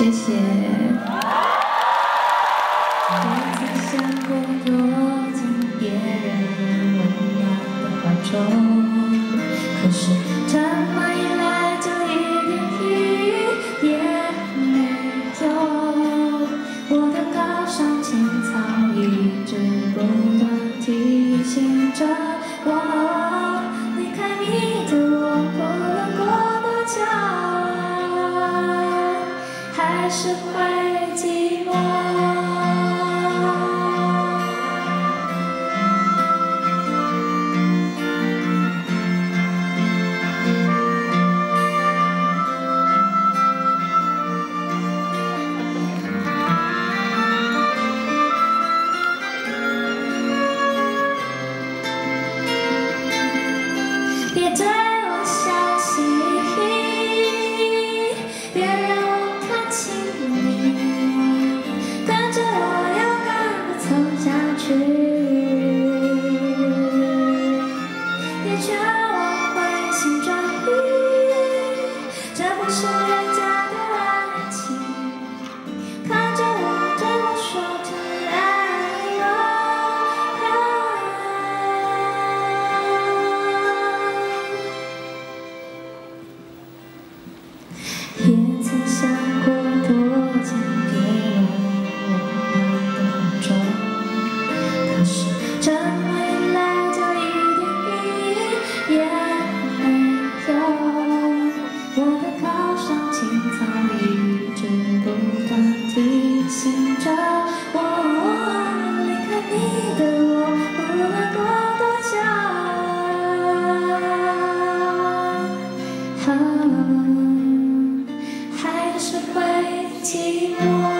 谢谢。我曾想过躲进别人温暖的怀中，可是这么一来就一点意义也没有。我的高尚情操一直不断提醒着我。是坏 Jesus. 寂寞。